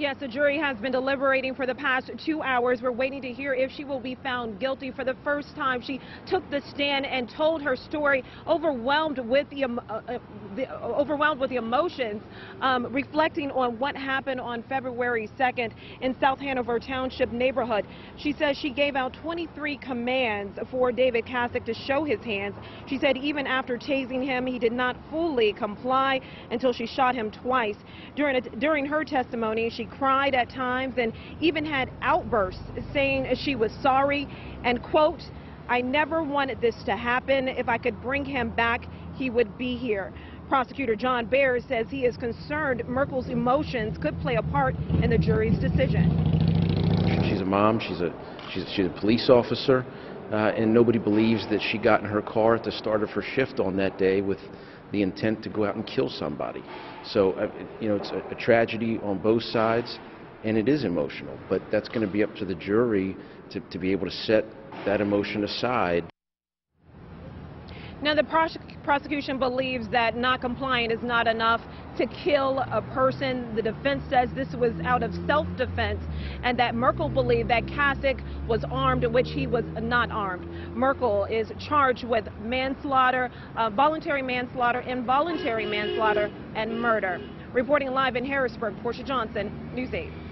Yes, the jury has been deliberating for the past two hours. We're waiting to hear if she will be found guilty. For the first time, she took the stand and told her story, overwhelmed with the, uh, uh, the uh, overwhelmed with the emotions, um, reflecting on what happened on February 2nd in South Hanover Township neighborhood. She says she gave out 23 commands for David Kassick to show his hands. She said even after tasing him, he did not fully comply until she shot him twice. During, a, during her testimony, she cried at times and even had outbursts saying she was sorry and, quote, I never wanted this to happen. If I could bring him back, he would be here. Prosecutor John Baer says he is concerned Mearkle's emotions could play a part in the jury's decision. She's a mom, she's a, she's, she's a police officer, uh, and nobody believes that she got in her car at the start of her shift on that day with the intent to go out and kill somebody. So, uh, you know, it's a, a tragedy on both sides, and it is emotional. But that's going to be up to the jury to, to be able to set that emotion aside. Now, the prose prosecution believes that not complying is not enough to kill a person. The defense says this was out of self-defense and that Mearkle believed that Kassick was armed, which he was not armed. Mearkle is charged with manslaughter, uh, voluntary manslaughter, involuntary manslaughter, and murder. Reporting live in Harrisburg, Portia Johnson, News 8.